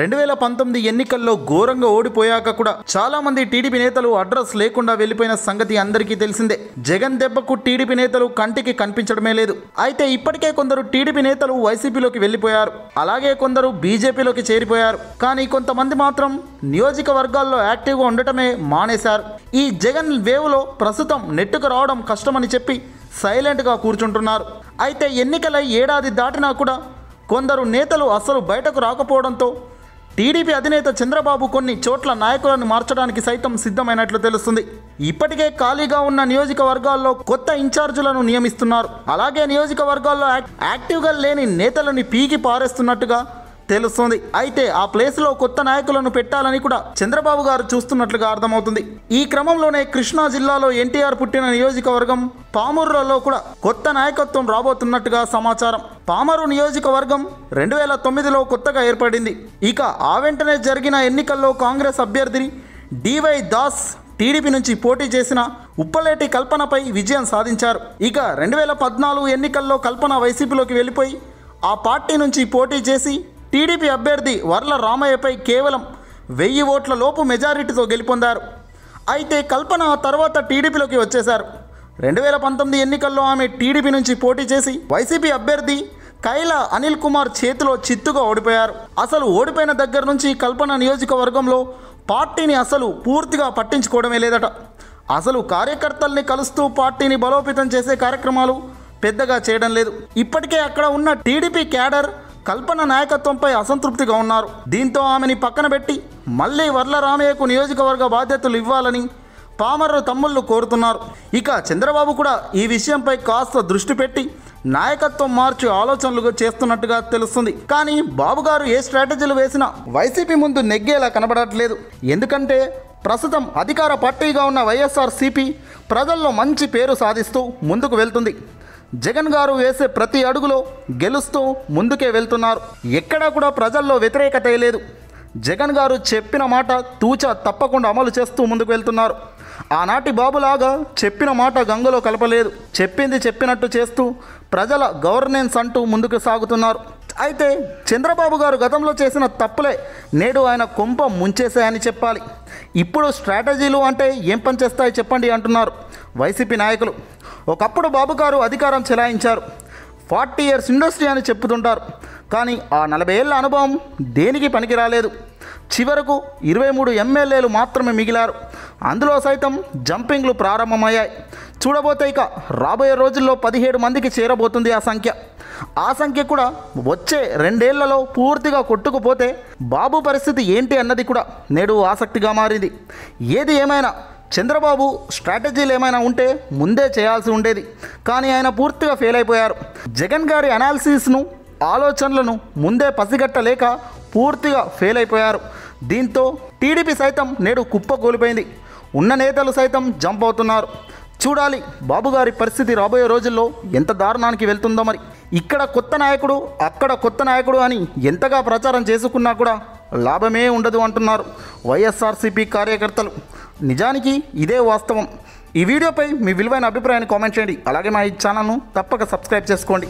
రెండు వేల పంతొమ్మిది ఎన్నికల్లో ఘోరంగా ఓడిపోయాక కూడా చాలా మంది టీడీపీ నేతలు అడ్రస్ లేకుండా వెళ్ళిపోయిన సంగతి అందరికీ తెలిసిందే. జగన్ దెబ్బకు టీడీపీ నేతలు కంటికి కనిపించడమే లేదు. అయితే ఇప్పటికే కొందరు టీడీపీ నేతలు వైసీపీలోకి వెళ్ళిపోయారు అలాగే కొందరు బీజేపీలోకి చేరిపోయారు. కానీ కొంతమంది మాత్రం నియోజకవర్గాల్లో యాక్టివ్గా ఉండటమే మానేశారు. ఈ జగన్ వేవ్లో ప్రస్తుతం నెట్టుకు రావడం కష్టమని చెప్పి సైలెంట్గా కూర్చుంటున్నారు. అయితే ఎన్నికలై ఏడాది దాటినా కూడా కొందరు నేతలు అసలు బయటకు రాకపోవడంతో టీడీపీ అధినేత చంద్రబాబు కొన్ని చోట్ల నాయకులను మార్చడానికి సైతం సిద్ధమైనట్లు తెలుస్తుంది. ఇప్పటికే ఖాళీగా ఉన్న నియోజకవర్గాల్లో కొత్త ఇన్ఛార్జీలను నియమిస్తున్నారు. అలాగే నియోజకవర్గాల్లో యాక్- యాక్టివ్గా లేని నేతలని పీకి పారేస్తున్నట్టుగా తెలుస్తుంది. అయితే ఆ ప్లేస్లో కొత్త నాయకులను పెట్టాలని కూడా చంద్రబాబు గారు చూస్తున్నట్లుగా అర్థమవుతుంది. ఈ క్రమంలోనే కృష్ణా జిల్లాలో ఎన్టీఆర్ పుట్టిన నియోజకవర్గం పామూరులలో కూడా కొత్త నాయకత్వం రాబోతున్నట్టుగా సమాచారం. పామరు నియోజకవర్గం రెండు వేల తొమ్మిదిలో కొత్తగా ఏర్పడింది. ఇక ఆ వెంటనే జరిగిన ఎన్నికల్లో కాంగ్రెస్ అభ్యర్థిని డివై దాస్ టీడీపీ నుంచి పోటీ చేసిన ఉప్పలేటి కల్పనపై విజయం సాధించారు. ఇక రెండు వేల పద్నాలుగు ఎన్నికల్లో కల్పన వైసీపీలోకి వెళ్ళిపోయి ఆ పార్టీ నుంచి పోటీ చేసి టీడీపీ అభ్యర్థి వర్ల రామయ్యపై కేవలం వెయ్యి ఓట్ల లోపు మెజారిటీతో గెలుపొందారు. అయితే కల్పన తర్వాత టీడీపీలోకి వచ్చేశారు. రెండు వేల పంతొమ్మిది ఎన్నికల్లో ఆమె టీడీపీ నుంచి పోటీ చేసి వైసీపీ అభ్యర్థి కైల అనిల్ కుమార్ చేతిలో చిత్తుగా ఓడిపోయారు. అసలు ఓడిపోయిన దగ్గర నుంచి కల్పన నియోజకవర్గంలో పార్టీని అసలు పూర్తిగా పట్టించుకోవడమే లేదట. అసలు కార్యకర్తల్ని కలుస్తూ పార్టీని బలోపేతం చేసే కార్యక్రమాలు పెద్దగా చేయడం లేదు. ఇప్పటికే అక్కడ ఉన్న టీడీపీ క్యాడర్ కల్పన నాయకత్వంపై అసంతృప్తిగా ఉన్నారు. దీంతో ఆమెని పక్కన పెట్టి మళ్ళీ వర్లరామయ్యకు నియోజకవర్గ బాధ్యతలు ఇవ్వాలని పామర్రు తమ్ముళ్ళు కోరుతున్నారు. ఇక చంద్రబాబు కూడా ఈ విషయంపై కాస్త దృష్టి పెట్టి నాయకత్వం మార్చి ఆలోచనలు చేస్తున్నట్టుగా తెలుస్తుంది. కానీ బాబు గారు ఏ స్ట్రాటజీలు వేసినా వైసీపీ ముందు నెగ్గేలా కనబడట్లేదు. ఎందుకంటే ప్రస్తుతం అధికార పార్టీగా ఉన్న వైఎస్ఆర్ సిపి ప్రజల్లో మంచి పేరు సాధిస్తూ ముందుకు వెళ్తుంది. జగన్ గారు వేసే ప్రతి అడుగులో గెలుస్తూ ముందుకే వెళ్తున్నారు. ఎక్కడా కూడా ప్రజల్లో వ్యతిరేకత లేదు. జగన్ గారు చెప్పిన మాట తూచ తప్పకుండా అమలు చేస్తూ ముందుకు వెళ్తున్నారు. ఆనాటి బాబులాగా చెప్పిన మాట గంగలో కలపలేదు. చెప్పింది చెప్పినట్టు చేస్తూ ప్రజల గవర్నెన్స్ అంటూ ముందుకు సాగుతున్నారు. అయితే చంద్రబాబు గారు గతంలో చేసిన తప్పులే నేడు ఆయన కొంప ముంచేశాయని చెప్పాలి. ఇప్పుడు స్ట్రాటజీలు అంటే ఏం పనిచేస్తాయి చెప్పండి అంటున్నారు వైసీపీ నాయకులు. ఒకప్పుడు బాబు గారు అధికారం చెలాయించారు. ఫార్టీ ఇయర్స్ ఇండస్ట్రీ అని చెప్పుతుంటారు. కానీ ఆ నలభై ఏళ్ళ అనుభవం దేనికి పనికి రాలేదు చివరకు ఇరవై మూడు ఎమ్మెల్యేలు మాత్రమే మిగిలారు. అందులో సైతం జంపింగ్లు ప్రారంభమయ్యాయి. చూడబోతే ఇక రాబోయే రోజుల్లో పదిహేడు మందికి చేరబోతుంది ఆ సంఖ్య. ఆ సంఖ్య కూడా వచ్చే రెండేళ్ళలో పూర్తిగా కొట్టుకుపోతే బాబు పరిస్థితి ఏంటి అన్నది కూడా నేడు ఆసక్తిగా మారింది. ఏది ఏమైనా చంద్రబాబు స్ట్రాటజీలు ఏమైనా ఉంటే ముందే చేయాల్సి ఉండేది. కానీ ఆయన పూర్తిగా ఫెయిల్ అయిపోయారు. జగన్ గారి అనాలిసిస్ను ఆలోచనలను ముందే పసిగట్టలేక పూర్తిగా ఫెయిల్ అయిపోయారు. దీంతో టీడీపీ సైతం నేడు కుప్పకూలిపోయింది. ఉన్న నేతలు సైతం జంప్ అవుతున్నారు. చూడాలి బాబుగారి పరిస్థితి రాబోయే రోజుల్లో ఎంత దారుణానికి వెళ్తుందో మరి. ఇక్కడ కొత్త నాయకుడు అక్కడ కొత్త నాయకుడు అని ఎంతగా ప్రచారం చేసుకున్నా కూడా లాభమే ఉండదు అంటున్నారు వైఎస్ఆర్సీపీ కార్యకర్తలు. నిజానికి ఇదే వాస్తవం. ఈ వీడియోపై మీ విలువైన అభిప్రాయాన్ని కామెంట్ చేయండి. అలాగే మా ఈ ఛానల్ను తప్పక సబ్స్క్రైబ్ చేసుకోండి.